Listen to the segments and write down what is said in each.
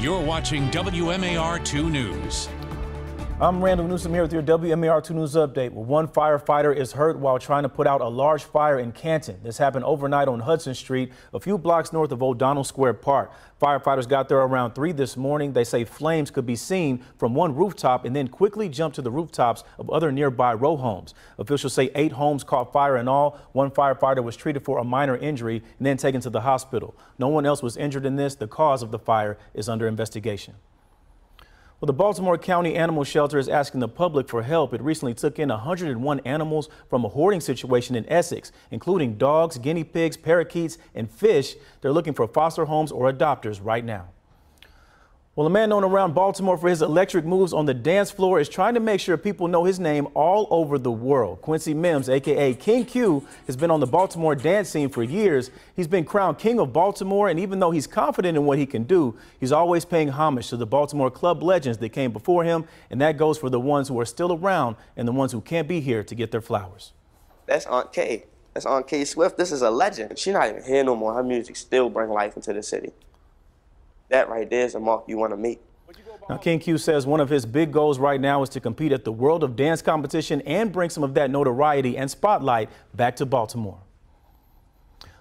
You're watching WMAR 2 News. I'm Randall Newsom here with your WMAR 2 News update. Well, one firefighter is hurt while trying to put out a large fire in Canton. This happened overnight on Hudson Street, a few blocks north of O'Donnell Square Park. Firefighters got there around 3 this morning. They say flames could be seen from one rooftop and then quickly jumped to the rooftops of other nearby row homes. Officials say eight homes caught fire in all. One firefighter was treated for a minor injury and then taken to the hospital. No one else was injured in this. The cause of the fire is under investigation. Well, the Baltimore County Animal Shelter is asking the public for help. It recently took in 101 animals from a hoarding situation in Essex, including dogs, guinea pigs, parakeets, and fish. They're looking for foster homes or adopters right now. Well, a man known around Baltimore for his electric moves on the dance floor is trying to make sure people know his name all over the world. Quincy Mims, aka King Q, has been on the Baltimore dance scene for years. He's been crowned King of Baltimore, and even though he's confident in what he can do, he's always paying homage to the Baltimore club legends that came before him, and that goes for the ones who are still around and the ones who can't be here to get their flowers. That's Aunt Kay. That's Aunt Kay Swift. This is a legend. She's not even here no more. Her music still bring life into the city that right there is a mark you want to meet. Now, King Q says one of his big goals right now is to compete at the World of Dance competition and bring some of that notoriety and spotlight back to Baltimore.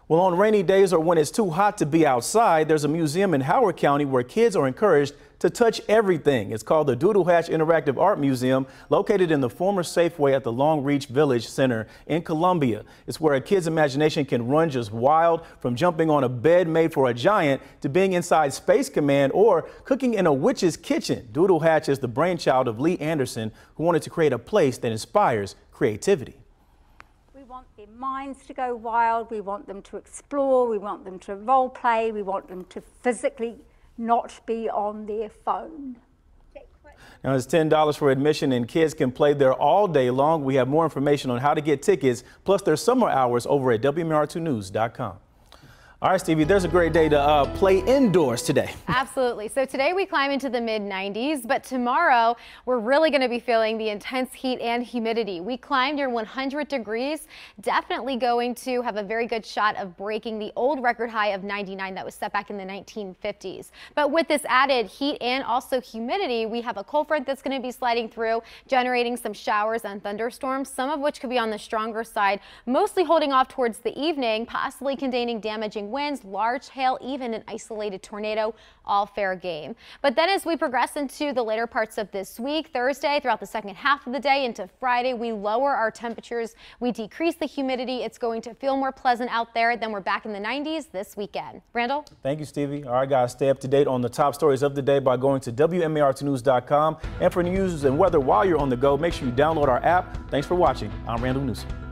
Well, on rainy days or when it's too hot to be outside, there's a museum in Howard County where kids are encouraged to touch everything. It's called the Doodle Hatch Interactive Art Museum, located in the former Safeway at the Long Reach Village Center in Columbia. It's where a kid's imagination can run just wild, from jumping on a bed made for a giant to being inside Space Command or cooking in a witch's kitchen. Doodle Hatch is the brainchild of Lee Anderson, who wanted to create a place that inspires creativity want their minds to go wild, we want them to explore, we want them to role play, we want them to physically not be on their phone. Now, it's $10 for admission, and kids can play there all day long. We have more information on how to get tickets, plus their summer hours over at WMAR2News.com. All right, Stevie, there's a great day to uh, play indoors today. Absolutely. So today we climb into the mid 90s, but tomorrow we're really going to be feeling the intense heat and humidity. We climb near 100 degrees, definitely going to have a very good shot of breaking the old record high of 99 that was set back in the 1950s. But with this added heat and also humidity, we have a cold front that's going to be sliding through, generating some showers and thunderstorms, some of which could be on the stronger side, mostly holding off towards the evening, possibly containing damaging winds, large hail, even an isolated tornado, all fair game. But then as we progress into the later parts of this week, Thursday, throughout the second half of the day into Friday, we lower our temperatures. We decrease the humidity. It's going to feel more pleasant out there. Then we're back in the 90s this weekend. Randall? Thank you, Stevie. All right, guys, stay up to date on the top stories of the day by going to WMAR2News.com. And for news and weather while you're on the go, make sure you download our app. Thanks for watching. I'm Randall Newsom.